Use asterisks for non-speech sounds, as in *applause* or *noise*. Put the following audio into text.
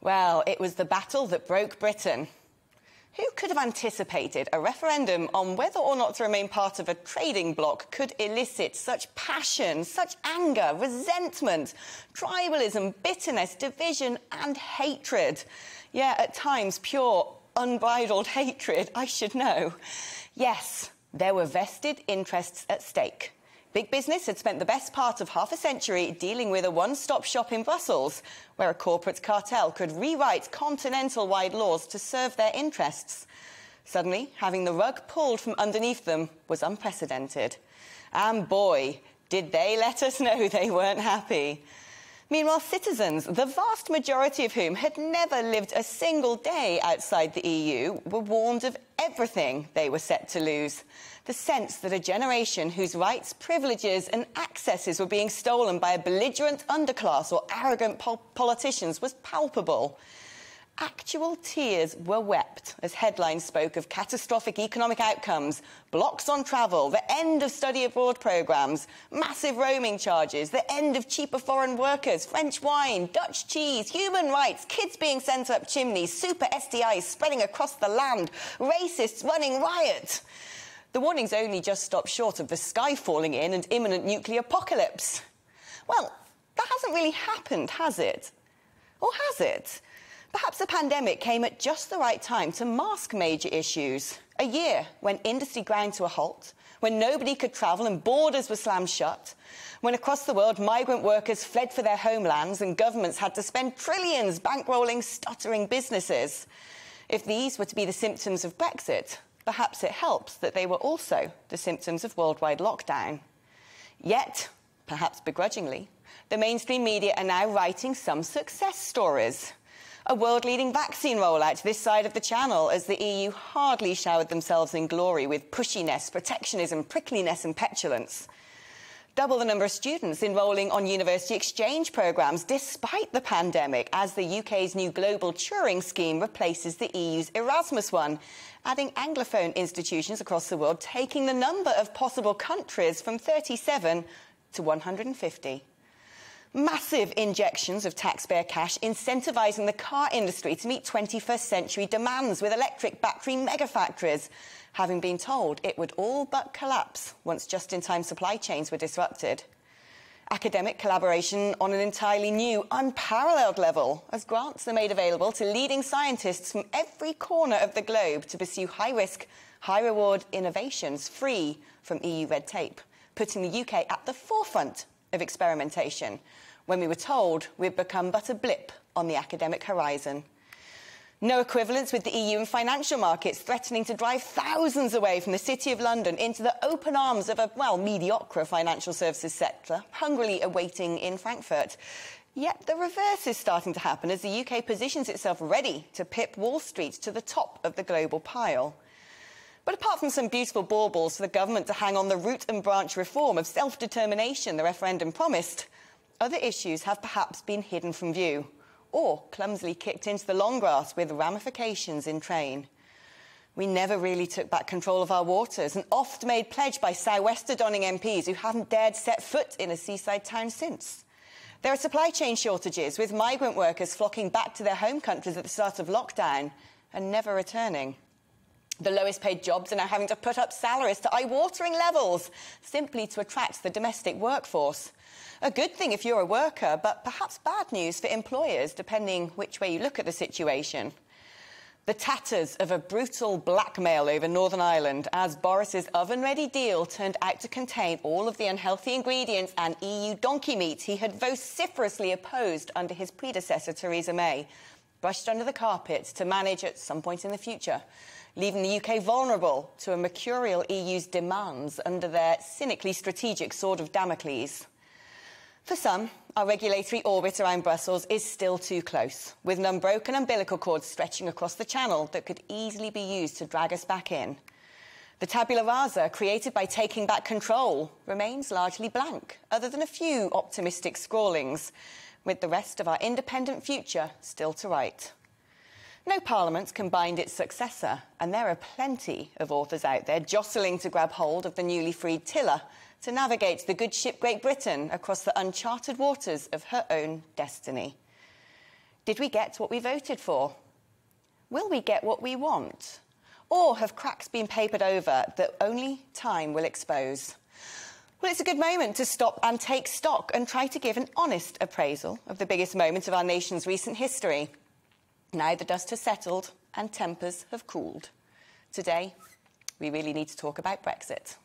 Well, it was the battle that broke Britain. Who could have anticipated a referendum on whether or not to remain part of a trading bloc could elicit such passion, such anger, resentment, tribalism, bitterness, division, and hatred? Yeah, at times, pure, unbridled *laughs* hatred, I should know. Yes, there were vested interests at stake. Big business had spent the best part of half a century dealing with a one stop shop in Brussels, where a corporate cartel could rewrite continental wide laws to serve their interests. Suddenly, having the rug pulled from underneath them was unprecedented. And boy, did they let us *laughs* know they weren't happy. Meanwhile, citizens, the vast majority of whom had never lived a single day outside the EU, were warned of everything they were set to lose the sense that a generation whose rights, privileges, and accesses were being stolen by a belligerent underclass or arrogant pol politicians was palpable. Actual tears were wept as headlines spoke of catastrophic economic outcomes, blocks on travel, the end of study abroad programmes, massive roaming charges, the end of cheaper foreign workers, French wine, Dutch cheese, human rights, kids being sent up chimneys, super STIs spreading across the land, racists running riot. The warnings only just stopped short of the sky falling in and imminent nuclear apocalypse. Well, that hasn't really happened, has it? Or has it? Perhaps the pandemic came at just the right time to mask major issues. A year when industry ground to a halt, when nobody could travel and borders were slammed shut, when across the world migrant workers fled for their homelands and governments had to spend trillions bankrolling stuttering businesses. If these were to be the symptoms of Brexit, perhaps it helps that they were also the symptoms of worldwide lockdown. Yet, perhaps begrudgingly, the mainstream media are now writing some success stories. A world leading vaccine rollout this side of the channel as the EU hardly showered themselves in glory with pushiness, protectionism, prickliness, and petulance. Double the number of students enrolling on university exchange programmes despite the pandemic as the UK's new global Turing scheme replaces the EU's Erasmus one, adding Anglophone institutions across the world, taking the number of possible countries from 37 to 150 massive injections of taxpayer cash incentivising the car industry to meet 21st century demands with electric battery megafactories, having been told it would all but collapse once just in time supply chains were disrupted. Academic collaboration on an entirely new, unparalleled level, as grants are made available to leading scientists from every corner of the globe to pursue high risk, high reward innovations free from EU red tape, putting the UK at the forefront of experimentation when we were told we'd become but a blip on the academic horizon. No equivalence with the EU and financial markets threatening to drive thousands away from the City of London into the open arms of a, well, mediocre financial services sector, hungrily awaiting in Frankfurt. Yet the reverse is starting to happen as the UK positions itself ready to pip Wall Street to the top of the global pile. But apart from some beautiful baubles for the government to hang on the root and branch reform of self determination the referendum promised, other issues have perhaps been hidden from view or clumsily kicked into the long grass with ramifications in train. We never really took back control of our waters, an oft made pledge by sou'wester donning MPs who haven't dared set foot in a seaside town since. There are supply chain shortages, with migrant workers flocking back to their home countries at the start of lockdown and never returning. The lowest paid jobs are now having to put up salaries to eye watering levels simply to attract the domestic workforce. A good thing if you're a worker, but perhaps bad news for employers, depending which way you look at the situation. The tatters of a brutal blackmail over Northern Ireland as Boris's oven ready deal turned out to contain all of the unhealthy ingredients and EU donkey meat he had vociferously opposed under his predecessor, Theresa May, brushed under the carpet to manage at some point in the future, leaving the UK vulnerable to a mercurial EU's demands under their cynically strategic sword of Damocles. For some, our regulatory orbit around Brussels is still too close, with an unbroken umbilical cord stretching across the channel that could easily be used to drag us back in. The tabula rasa created by taking back control remains largely blank, other than a few optimistic scrawlings, with the rest of our independent future still to write. No parliament can bind its successor, and there are plenty of authors out there jostling to grab hold of the newly freed tiller to navigate the good ship Great Britain across the uncharted waters of her own destiny. Did we get what we voted for? Will we get what we want? Or have cracks been papered over that only time will expose? Well, it's a good moment to stop and take stock and try to give an honest appraisal of the biggest moment of our nation's recent history. Now the dust has settled and tempers have cooled. Today, we really need to talk about Brexit.